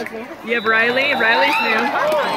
You have Riley. Riley's new.